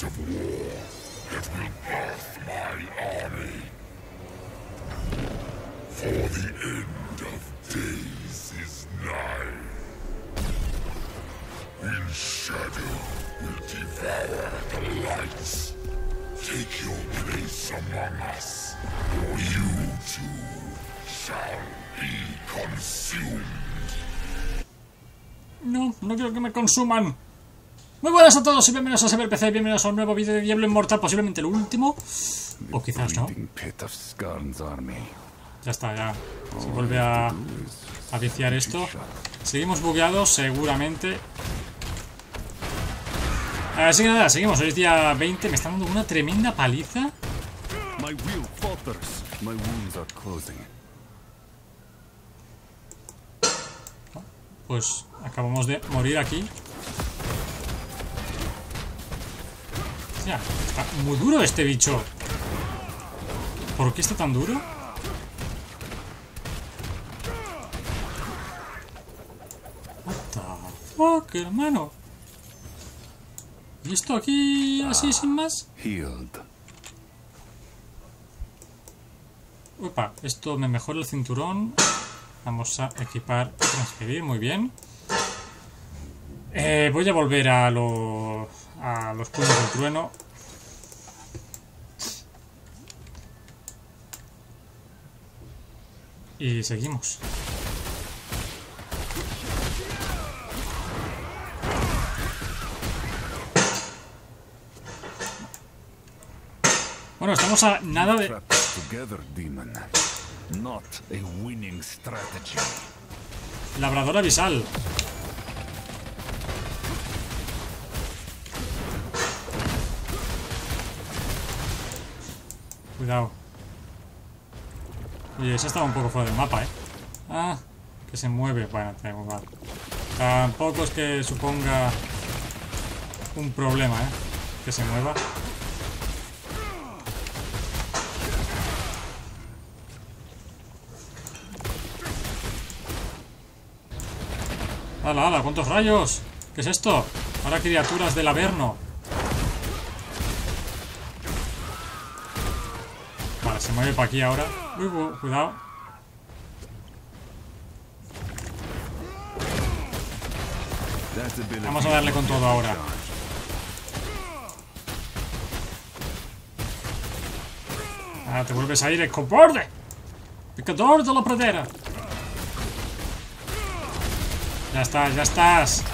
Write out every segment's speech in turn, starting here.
seeds of war that will birth my army. For the end of days is nigh. When shadow will devour the lights, take your place among us, or you too shall be consumed. No, no quiero que me consuman. Muy buenas a todos y bienvenidos a CBPC, bienvenidos a un nuevo vídeo de Diablo Inmortal, posiblemente el último. O quizás no. Ya está, ya. Se vuelve a, a viciar esto. Seguimos bugueados, seguramente. Así que nada, seguimos. Hoy es día 20. Me están dando una tremenda paliza. Pues acabamos de morir aquí. Está muy duro este bicho. ¿Por qué está tan duro? What the fuck, hermano. ¿Y esto aquí así sin más? Healed. Opa, esto me mejora el cinturón. Vamos a equipar, transferir, muy bien. Eh, voy a volver a, lo- a los puños del trueno. Y seguimos. Bueno, estamos a nada de... Labrador abisal. Cuidado. Oye, ese estaba un poco fuera del mapa, ¿eh? Ah, que se mueve. Bueno, tengo igual. Tampoco es que suponga un problema, ¿eh? Que se mueva. ¡Hala, hala! ¿Cuántos rayos? ¿Qué es esto? Ahora criaturas del Averno. Se mueve para aquí ahora. Uy, cuidado. Vamos a darle con todo ahora. Ah, te vuelves a ir, el cobarde. Picador de la pradera. Ya estás, ya estás.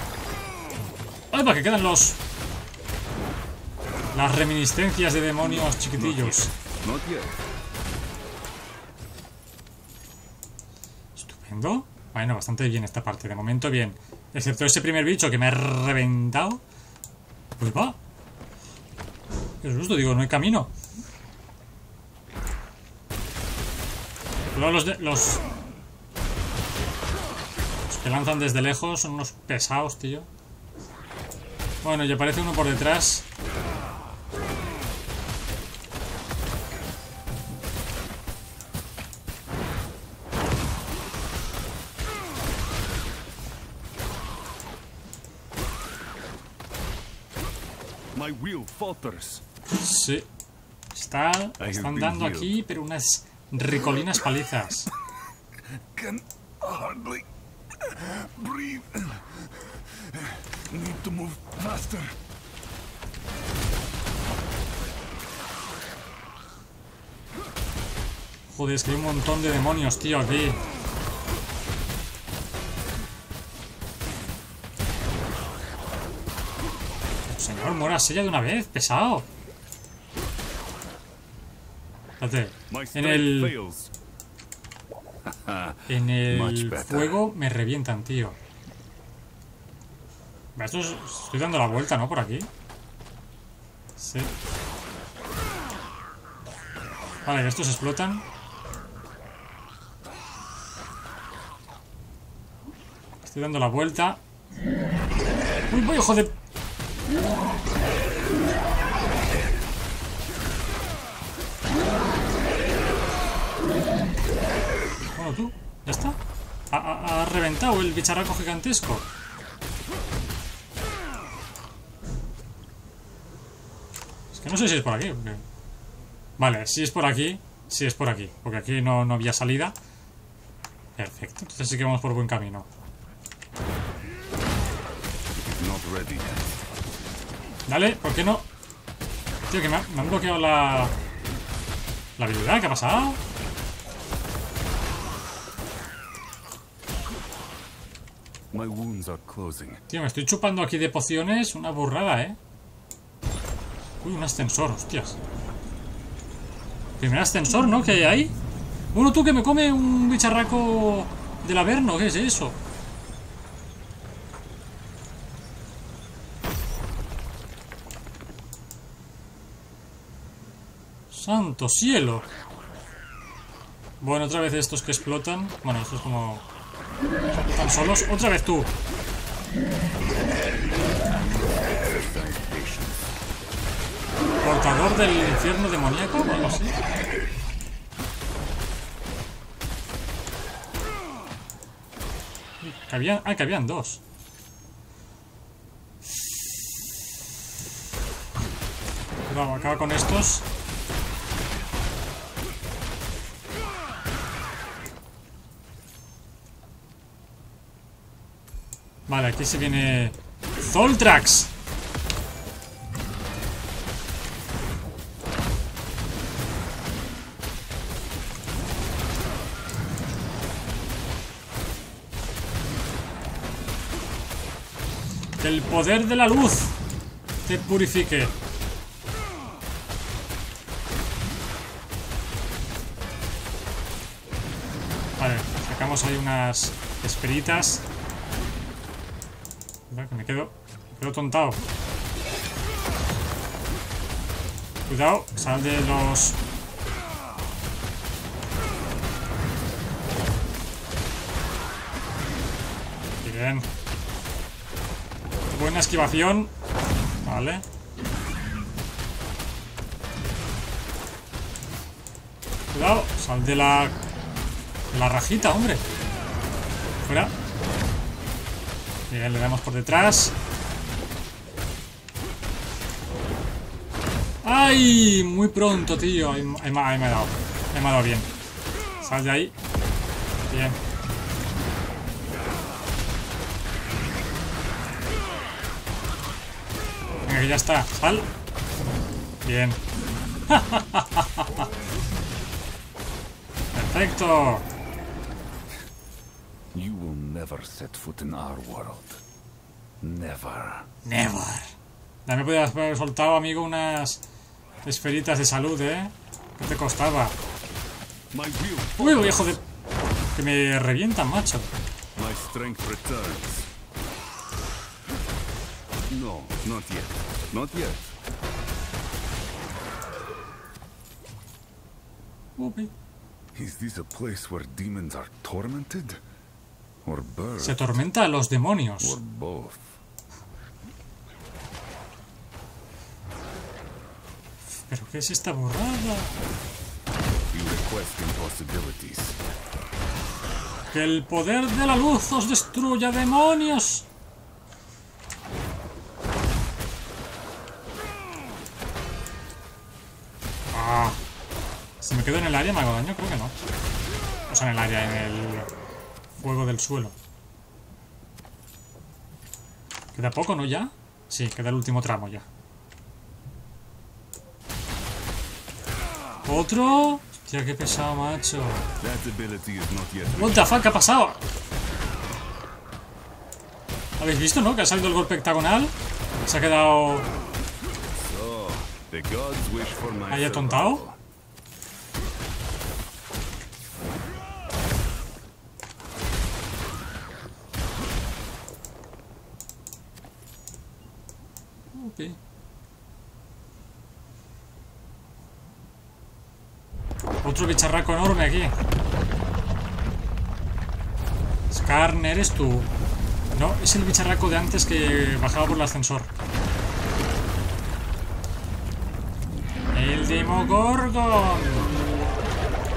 ¡Ay, va, que quedan los... Las reminiscencias de demonios chiquitillos. Not yet. Estupendo. Bueno, bastante bien esta parte. De momento bien. Excepto ese primer bicho que me ha reventado. Pues va. Qué susto, digo, no hay camino. Luego los, de- los... Los que lanzan desde lejos son unos pesados, tío. Bueno, y aparece uno por detrás. Sí. Está, están dando aquí, pero unas ricolinas palizas. Can hardly breathe. Need to move faster. Joder, es que hay un montón de demonios, tío, aquí. Señor, muérase ya de una vez, pesado. Espérate, en el, en el fuego me revientan, tío. Esto es- estoy dando la vuelta, ¿no? Por aquí. Sí. Vale, estos explotan. Estoy dando la vuelta. ¡Uy, voy, hijo de... Bueno, tú, ya está. Ha, reventado el bicharraco gigantesco. Que no sé si es por aquí. Vale, si es por aquí. Si es por aquí. Porque aquí no, no había salida. Perfecto. Entonces sí que vamos por buen camino. Not ready. Dale, ¿por qué no? Tío, que me, ha- me han bloqueado la... La habilidad, ¿qué ha pasado? My wounds are closing. Tío, me estoy chupando aquí de pociones. Una burrada, ¿eh? Uy, un ascensor, hostias. Primer ascensor, ¿no? Que hay ahí. Bueno, tú que me come un bicharraco del Averno. ¿Qué es eso? Santo cielo. Bueno, otra vez estos que explotan. Bueno, estos como... Están solos. Otra vez tú. Portador del infierno demoníaco o algo así. Ah, que habían dos. Cuidado, acaba con estos. Vale, aquí se viene Zoltrax. Que el poder de la luz te purifique. Vale, sacamos ahí unas esperitas. Me quedo, me quedo tontado. Cuidado, sal de los... Bien. Buena esquivación. Vale. Cuidado, sal de la... la rajita, hombre. Fuera. Bien, le damos por detrás. ¡Ay! Muy pronto, tío. Ahí, ahí ahí me ha dado. Ahí me ha dado bien. Sal de ahí. Bien. Venga, que ya está. Sal. Bien. Perfecto. Never set foot in our world. Never. Never. Ya me podías haber soltado, amigo, unas esferitas de salud, ¿eh? ¿Qué te costaba? My will, Uy, viejo de... Que me revientan, macho. my strength returns. No, not yet. Not yet. Is this a place where demons are tormented? Se atormenta a los demonios. ¿Pero qué es esta borrada? Que el poder de la luz os destruya, demonios. Ah. Si me quedo en el área me hago daño, creo que no. O sea, en el área, en el fuego del suelo. ¿Queda poco, no ya? Sí, queda el último tramo ya. ¿Otro? Hostia, qué pesado, macho. What the fuck, ¿qué ha pasado? ¿Habéis visto, no? Que ha salido el golpe octagonal. Se ha quedado ahí atontado. Bicharraco enorme aquí. Skarn, ¿eres tú? No, es el bicharraco de antes que bajaba por el ascensor. El Demogorgon.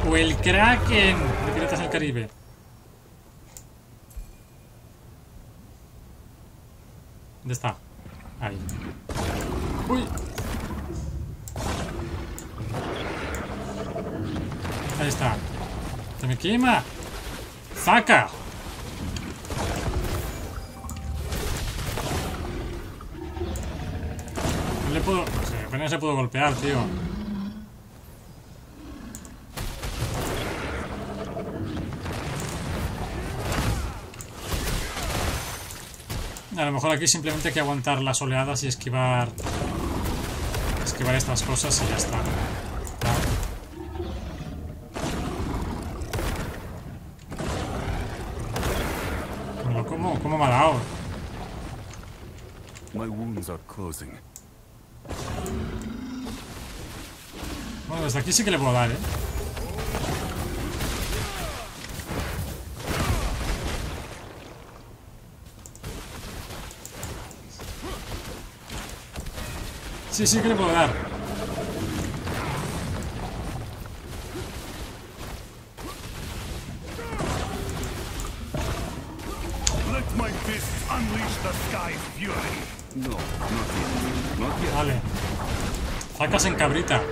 O el Kraken de Piratas del Caribe. ¿Dónde está? Ahí. Uy. Ahí está. ¡Se me quema! ¡Zaca! No le puedo... No sé, apenas se puedo golpear, tío. A lo mejor aquí simplemente hay que aguantar las oleadas y esquivar... Esquivar estas cosas y ya está. Closing. Bueno, desde aquí sí que le puedo dar, ¿eh? Sí, sí que le puedo dar. Sacas en cabrita.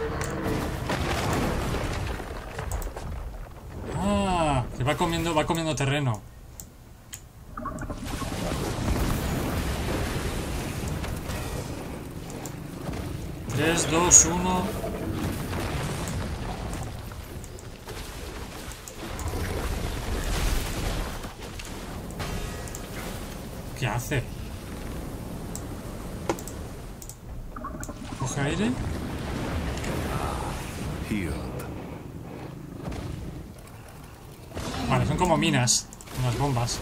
Ah, que va comiendo, va comiendo terreno. Tres, dos, uno. ¿Qué hace? Coge aire. Vale, son como minas. Unas bombas.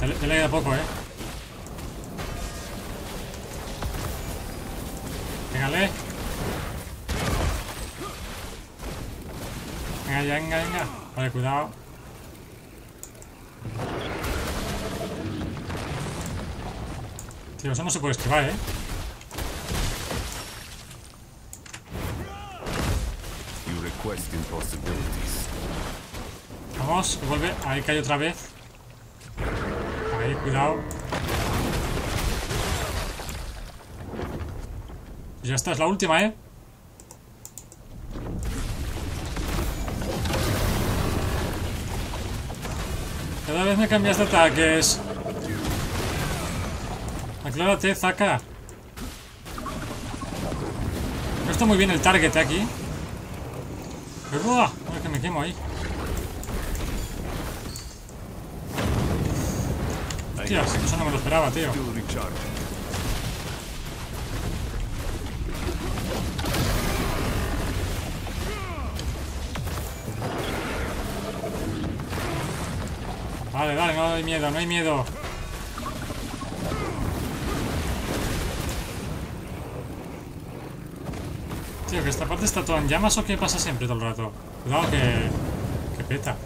Te le, le queda poco, eh. Pégale. Venga, ya, venga, venga. Vale, cuidado. Tío, eso no se puede esquivar, eh. Vamos, vuelve. Ahí cae otra vez. Ahí, cuidado. Ya está, es la última, ¿eh? Cada vez me cambias de ataques. Aclárate, Zaka. No está muy bien el target aquí. ¡Uah! A ver que me quemo ahí. Hostias, eso no me lo esperaba, tío. Vale, vale, no hay miedo, no hay miedo. Tío, que esta parte está toda en llamas o qué pasa siempre todo el rato. Cuidado que. que peta.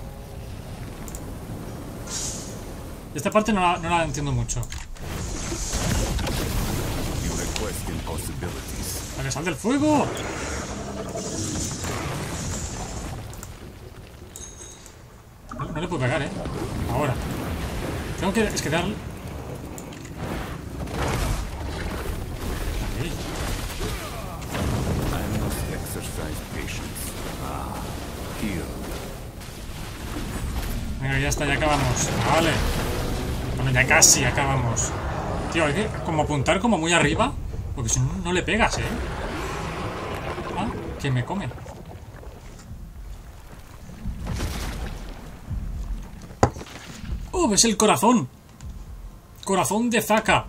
Esta parte no la, entiendo mucho. Impossibilities. ¡Vale, sal del fuego! No, no le puedo pegar, ¿eh? Ahora. Tengo que... Es que darle... ya acabamos. Vale. Bueno, ya casi acabamos. Tío, hay que como apuntar como muy arriba. Porque si no, no le pegas, ¿eh? Ah, que me come. ¡Oh, ves el corazón! Corazón de Zaka.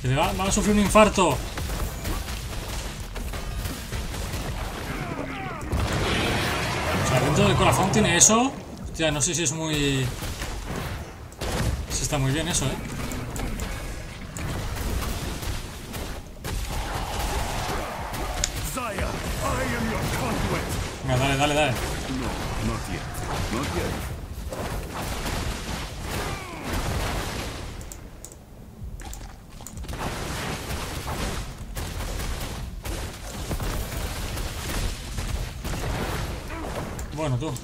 Que le va, va a sufrir un infarto. Dentro del corazón tiene eso. Hostia, no sé si es muy... Si está muy bien eso, ¿eh? Venga, dale, dale, dale. No, not yet. Not yet.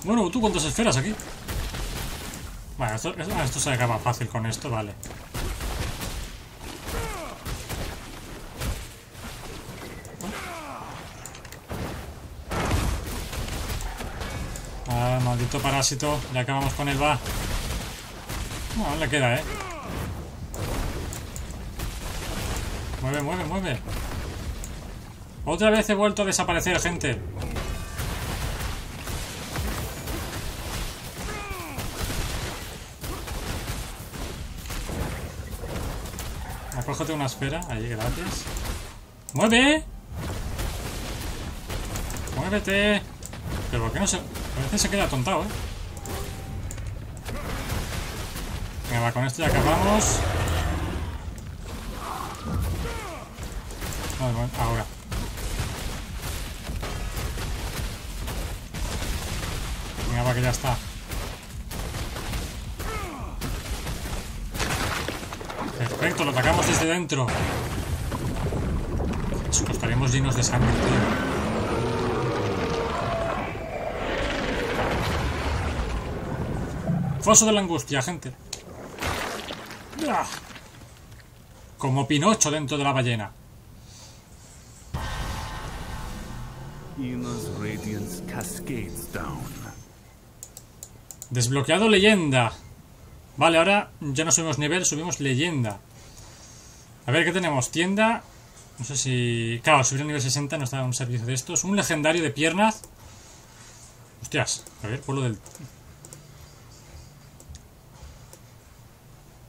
Bueno, tú cuántas esferas aquí. Ah, esto, se acaba fácil con esto, vale. Ah, maldito parásito. Ya acabamos con él, va. No, aún le queda, eh. Mueve, mueve, mueve. Otra vez he vuelto a desaparecer, gente. Acógete una esfera. Ahí, gracias. ¡Mueve! ¡Muévete! Pero ¿por qué no se...? A veces se queda atontado, ¿eh? Venga, va, con esto ya acabamos. Vale, bueno, ahora. Chicos, estaremos llenos de sangre, tío. Foso de la angustia, gente. Como Pinocho dentro de la ballena. Desbloqueado leyenda. Vale, ahora ya no subimos nivel, subimos leyenda. A ver, ¿qué tenemos? Tienda. No sé si... Claro, subir a nivel 60 no está un servicio de estos. Un legendario de piernas. Hostias. A ver, pueblo del...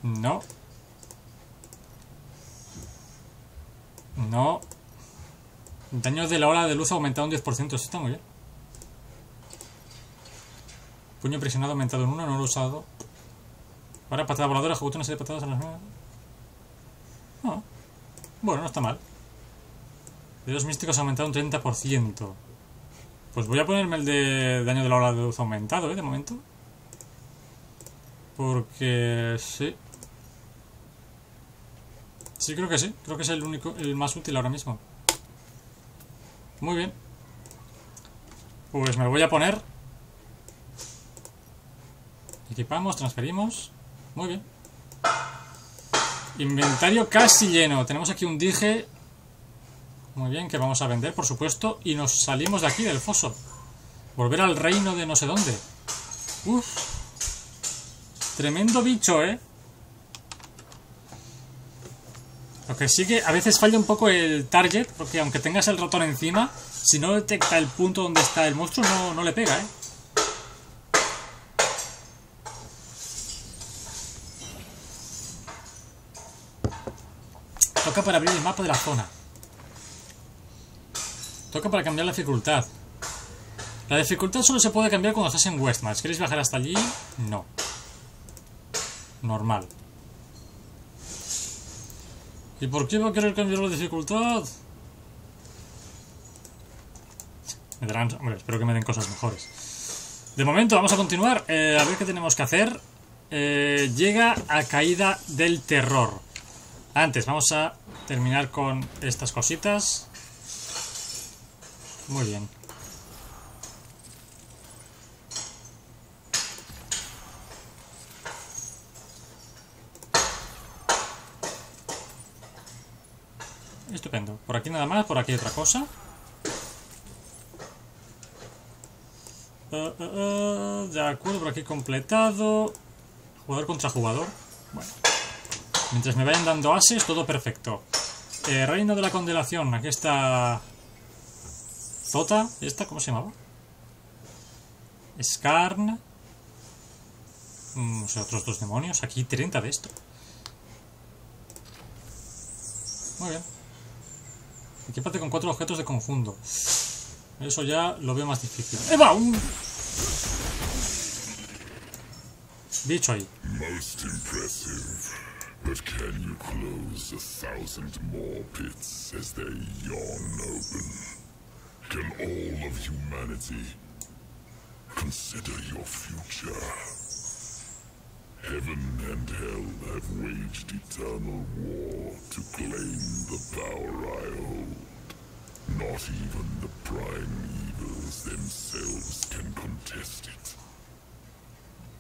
No. No. Daño de la ola de luz aumentado un 10%. Eso está muy bien. Puño presionado aumentado en 1, no lo he usado. Ahora patada voladora, ejecuta una serie de patadas a las nueve. No. Bueno, no está mal. Dedos místicos ha aumentado un 30%. Pues voy a ponerme el de daño de la ola de luz aumentado, ¿eh? De momento. Porque sí. Sí, creo que sí. Creo que es el único, el más útil ahora mismo. Muy bien. Pues me lo voy a poner. Equipamos, transferimos. Muy bien. Inventario casi lleno. Tenemos aquí un dije. Muy bien, que vamos a vender, por supuesto. Y nos salimos de aquí, del foso. Volver al reino de no sé dónde. Uf. Tremendo bicho, ¿eh? Lo que sí que a veces falla un poco el target, porque aunque tengas el ratón encima, si no detecta el punto donde está el monstruo, no, no le pega, ¿eh? Toca para abrir el mapa de la zona. Toca para cambiar la dificultad. La dificultad solo se puede cambiar cuando estás en Westmatch. ¿Queréis bajar hasta allí? No. Normal. ¿Y por qué va a querer cambiar la dificultad? Me darán... Hombre, espero que me den cosas mejores. De momento, vamos a continuar. Eh, a ver qué tenemos que hacer. Eh, llega a caída del terror. Antes, vamos a terminar con estas cositas. Muy bien. Estupendo. Por aquí nada más, por aquí otra cosa. Eh, eh, de acuerdo, por aquí completado. Jugador contra jugador. Bueno. Mientras me vayan dando ases, todo perfecto. Eh, Reino de la Condenación. Aquí está... Zota. ¿Esta cómo se llamaba? Skarn. Mm, No sé, otros dos demonios. Aquí 30 de esto. Muy bien. Equipate con cuatro objetos de conjunto. Eso ya lo veo más difícil. ¡Eva! Un... Bicho ahí. Most impressive. But can you close a thousand more pits as they yawn open? Can all of humanity consider your future? Heaven and hell have waged eternal war to claim the power I hold. Not even the prime evils themselves can contest it.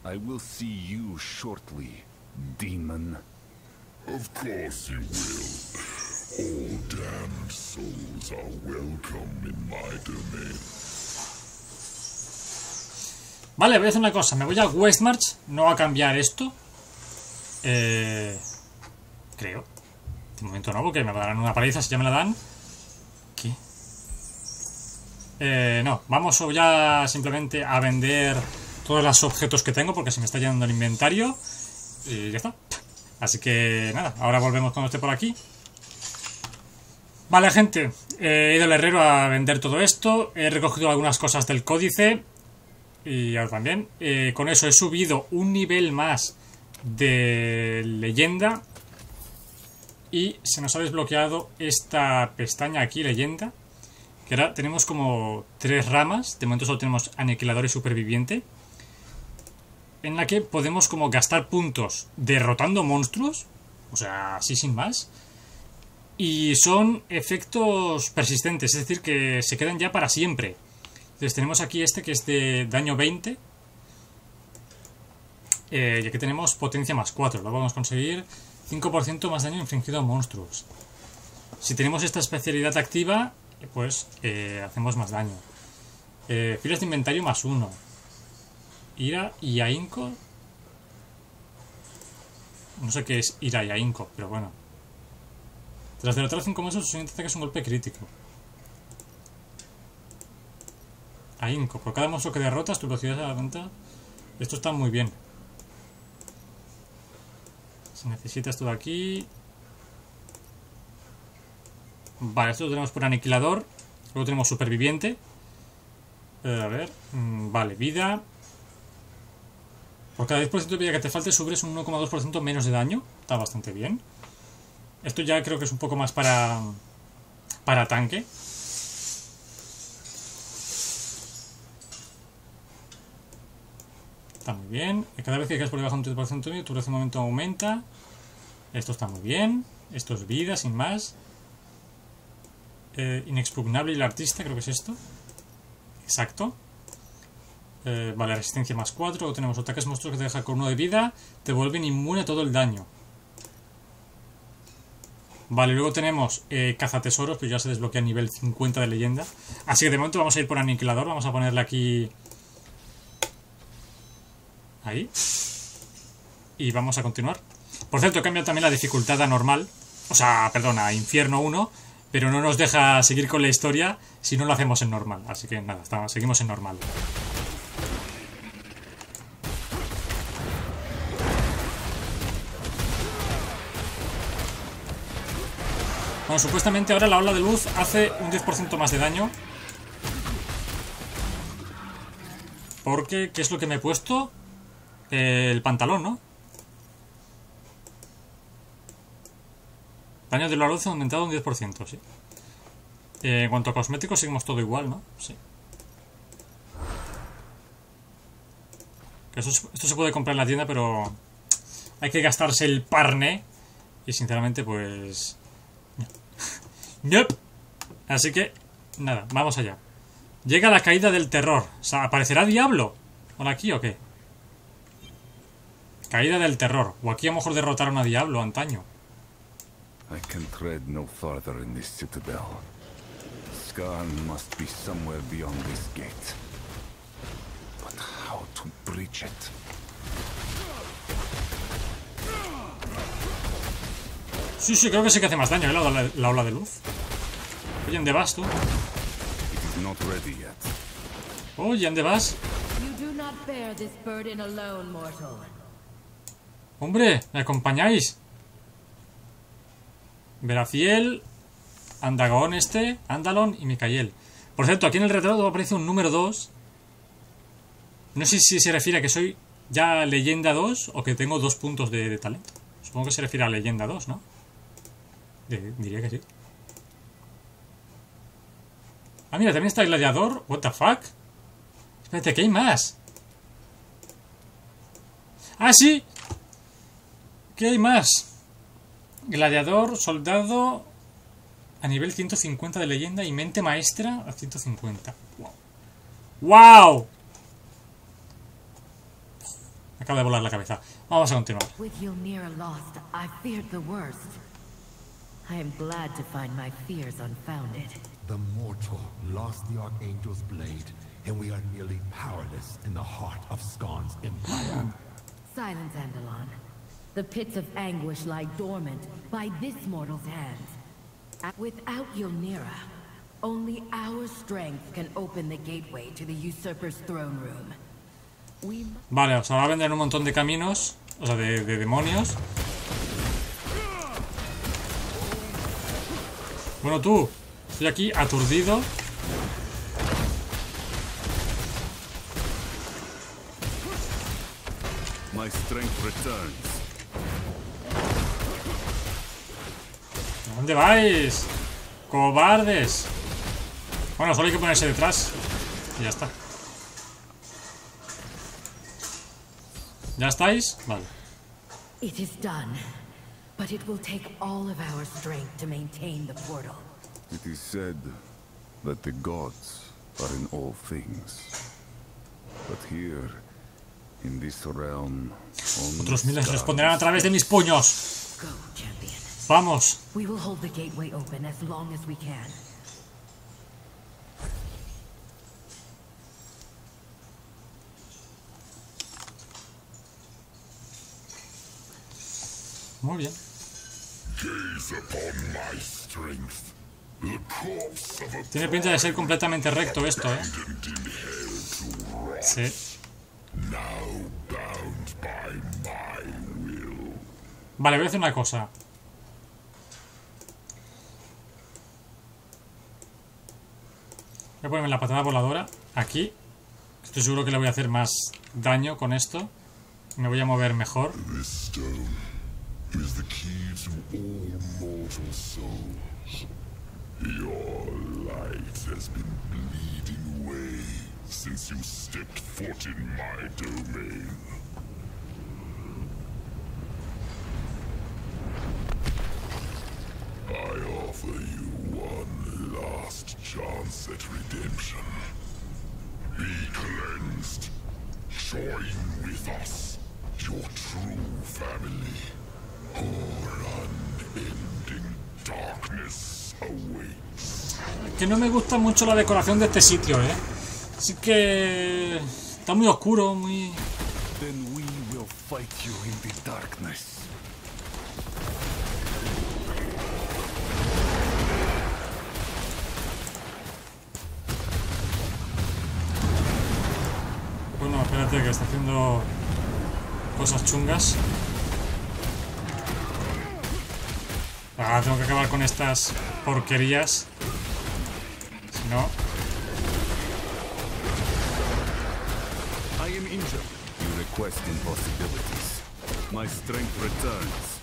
I will see you shortly, demon. Of course you will. All souls are welcome in my domain. Vale, voy a hacer una cosa. Me voy a Westmarch. No a cambiar esto. Eh, creo. De momento no, porque me darán una paliza si ya me la dan. ¿Qué? Eh, no, vamos ya simplemente a vender todos los objetos que tengo porque se me está llenando el inventario. Y ya está. Así que nada, ahora volvemos cuando esté por aquí. Vale, gente, he ido al herrero a vender todo esto. He recogido algunas cosas del códice. Y ahora también. Eh, con eso he subido un nivel más de leyenda. Y se nos ha desbloqueado esta pestaña aquí, leyenda. Que ahora tenemos como tres ramas. De momento solo tenemos aniquilador y superviviente. En la que podemos como gastar puntos derrotando monstruos. O sea, así sin más. Y son efectos persistentes, es decir, que se quedan ya para siempre. Entonces tenemos aquí este que es de daño 20. Eh, y aquí tenemos potencia más 4. Lo vamos a conseguir 5% más daño infligido a monstruos. Si tenemos esta especialidad activa, pues eh, hacemos más daño. Eh, filas de inventario más 1. Ira y ahínco. No sé qué es ira y ahínco, pero bueno. Tras derrotar a 5 monstruos, su siguiente ataque es un golpe crítico. Ahínco. Por cada monstruo que derrotas, tu velocidad se aumenta. Esto está muy bien. Si necesitas todo aquí. Vale, esto lo tenemos por aniquilador. Luego tenemos superviviente. Eh, a ver. Mm, Vale, vida. Por cada 10% de vida que te falte, subes un 1,2% menos de daño. Está bastante bien. Esto ya creo que es un poco más para. para tanque. Está muy bien. Cada vez que caes por debajo de un 30% de vida, tu momento aumenta. Esto está muy bien. Esto es vida, sin más. Eh, inexpugnable y el artista, creo que es esto. Exacto. Eh, vale, resistencia más 4. Luego tenemos ataques monstruos que te dejan con 1 de vida. Te vuelven inmune a todo el daño. Vale, luego tenemos eh, cazatesoros, pero ya se desbloquea a nivel 50 de leyenda. Así que de momento vamos a ir por aniquilador. Vamos a ponerle aquí... Ahí. Y vamos a continuar. Por cierto, he cambiado también la dificultad a normal. O sea, perdón, a infierno 1. Pero no nos deja seguir con la historia si no lo hacemos en normal. Así que nada, seguimos en normal. Bueno, supuestamente ahora la ola de luz hace un 10% más de daño. Porque, ¿qué es lo que me he puesto? El pantalón, ¿no? Daño de la luz aumentado un 10%, sí. Eh, en cuanto a cosméticos, seguimos todo igual, ¿no? Sí. Esto se puede comprar en la tienda, pero hay que gastarse el parne. Y sinceramente, pues... Nope. Así que, nada, vamos allá. Llega la caída del terror. O sea, ¿aparecerá Diablo? ¿Por aquí o qué? Caída del terror. O aquí a lo mejor derrotaron a Diablo antaño. I can tread no farther in this citadel. Skarn must be somewhere beyond this gate. But how to breach it? Sí, sí, creo que sí que hace más daño, ¿eh? La, ola- la ola de luz. Oye, ¿dónde vas tú? Oye, ¿dónde vas? Hombre, ¿me acompañáis? Veraciel, Andagón este, Andalon y Micael. Por cierto, aquí en el retrato aparece un número 2. No sé si se refiere a que soy ya leyenda 2 o que tengo dos puntos de, de talento. Supongo que se refiere a leyenda 2, ¿no? Diría que sí. Ah, mira, también está gladiador. What the fuck? Espérate, que hay más. Ah, sí. ¿Qué hay más? Gladiador, soldado a nivel 150 de leyenda y mente maestra a 150. ¡Wow! ¡Wow! acaba de volar la cabeza. Vamos a continuar. With Ylnira lost, I feared the worst. I am glad to find my fears unfounded. The mortal lost the Archangel's blade, and we are nearly powerless in the heart of Skarn's empire. Silence, Andalon. The pits of anguish lie dormant by this mortal's hand. A- Without Ylnira, only our strength can open the gateway to the usurper's throne room. We Vale, o sea, va a vender un montón de caminos, o sea, de, de demonios. Bueno, tú, estoy aquí aturdido. My strength returns. ¿A ¿Dónde vais? ¡Cobardes! Bueno, solo hay que ponerse detrás. Y ya está. ¿Ya estáis? Vale. It is done. But it will take all of our strength to maintain the portal. It is said that the gods are in all things. But here, in this realm, only Otros miles responderán a través de mis puños. Go, champion. Vamos. We will hold the gateway open as long as we can. Muy bien. Tiene pinta de ser completamente recto esto, ¿eh? Sí. Vale, voy a hacer una cosa. Voy a ponerme la patada voladora aquí. Estoy seguro que le voy a hacer más daño con esto. Me voy a mover mejor. Is the key to all mortal souls. Your light has been bleeding away since you stepped foot in my domain. Que no me gusta mucho la decoración de este sitio, ¿eh? Así que... Está muy oscuro, muy... Bueno, espérate que está haciendo cosas chungas. Ah, tengo que acabar con estas porquerías. No... I am injured. You request impossibilities. My strength returns.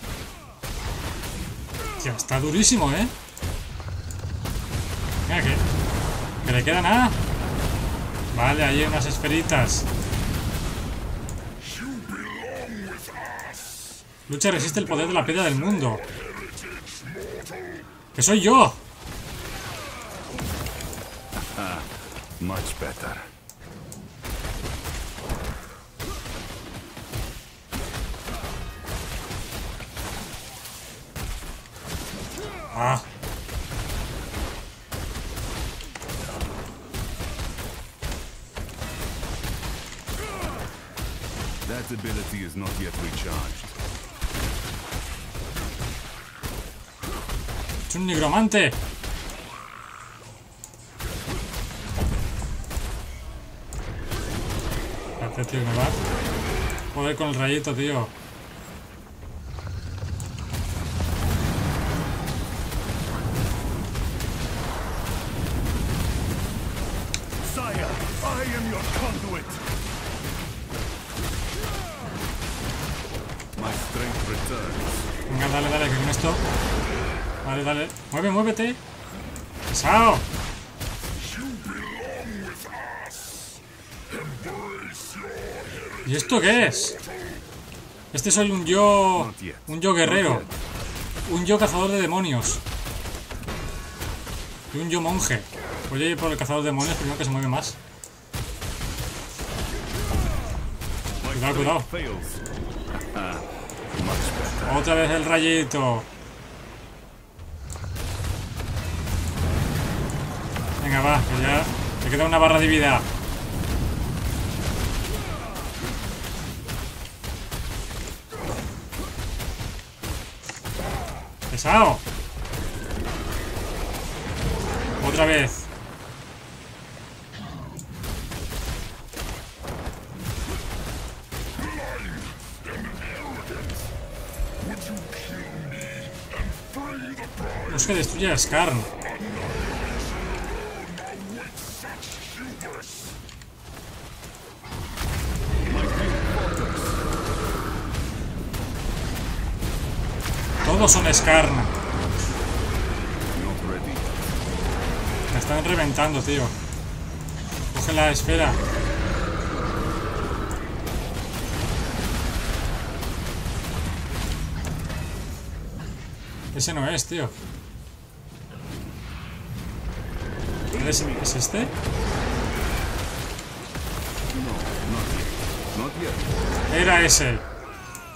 Tío, está durísimo, ¿eh? Mira que... Que le queda nada. Vale, ahí hay unas esferitas. Lucha resiste el poder de la piedra del mundo. ¡Que soy yo! Much better. ¡Ah! That ability is not yet recharged. ¡Es un nigromante! Tío, me va. Joder con el rayito, tío. Venga, dale, dale, que con esto. Dale, dale. Mueve, muévete. ¡Pesado! ¿Y esto qué es? Este soy un yo. Un yo guerrero. Un yo cazador de demonios. Y un yo monje. Voy a ir por el cazador de demonios primero que se mueve más. Cuidado, cuidado. Otra vez el rayito. Venga, va, que ya te queda una barra de vida. ¡Pesado! Otra vez. Que destruya a Skarn. Todos son ready. Me están reventando, tío. Coge la esfera. Ese no es, tío. ¿Es, es este? Not yet. Era ese.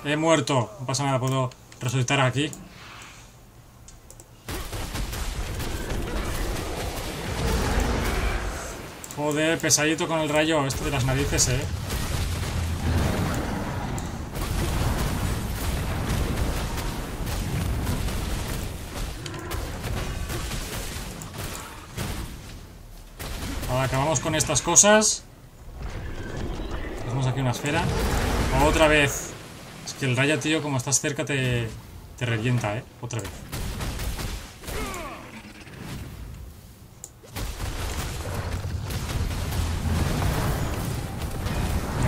He muerto. No pasa nada, puedo resucitar aquí. Joder, pesadito con el rayo este de las narices, eh. Ahora acabamos con estas cosas. Hacemos aquí una esfera. Otra vez. Que el rayo, tío, como estás cerca te, te revienta, ¿eh? Otra vez.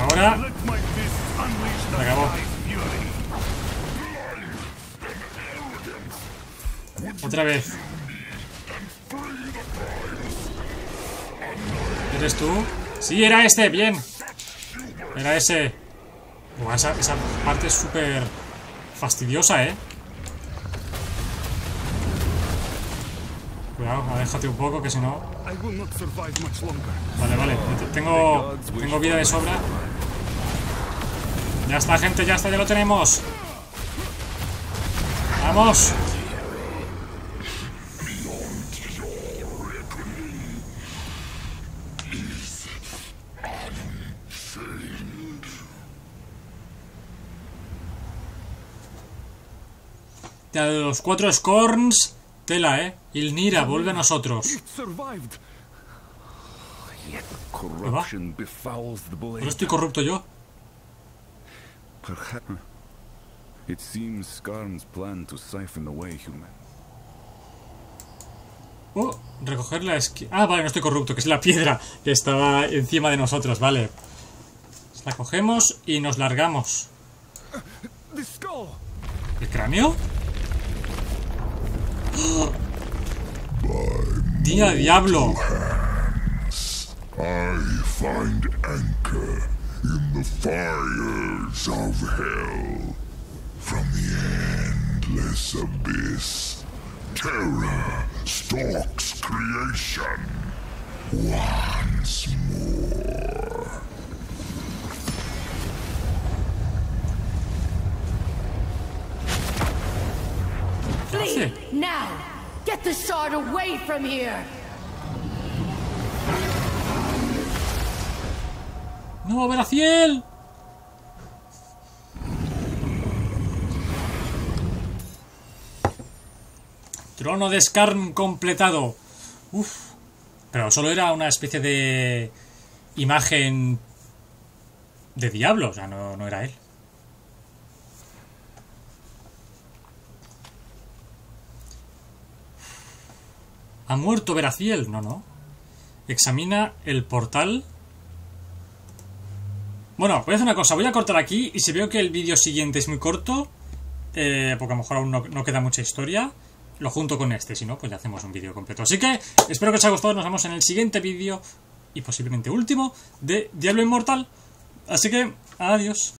Ahora... Se acabó. Otra vez. ¿Eres tú? Sí, era este, bien. Era ese. Buah, esa, esa parte es súper fastidiosa, ¿eh? Cuidado, aléjate un poco, que si no... Vale, vale. te- Tengo, tengo vida de sobra. Ya está, gente, ya está, ya lo tenemos. ¡Vamos! Ya, de los cuatro Scorns, tela, eh. Ilnira, vuelve a nosotros. It survived. Yet corruption befouls the ¿No blade. estoy corrupto yo? Perhaps. It seems Skarn's plan to siphon away human. Oh, recoger la esqui... Ah, vale, no estoy corrupto, que es la piedra que estaba encima de nosotros, vale. La cogemos y nos largamos. ¿El cráneo? ¡Día diablo! I find anchor in the fires of hell. From the endless abyss, terror stalks creation once more. Now! Get the shard away from here! ¡No! Trono de Skarn completado. Uf. Pero solo era una especie de imagen de diablo, o sea, no, no era él. ¿Ha muerto Veraciel? No, no. Examina el portal bueno, voy a hacer una cosa, voy a cortar aquí y si veo que el vídeo siguiente es muy corto, eh, porque a lo mejor aún no, no queda mucha historia, lo junto con este, si no, pues ya hacemos un vídeo completo. Así que espero que os haya gustado, nos vemos en el siguiente vídeo y posiblemente último de Diablo Inmortal. Así que, adiós.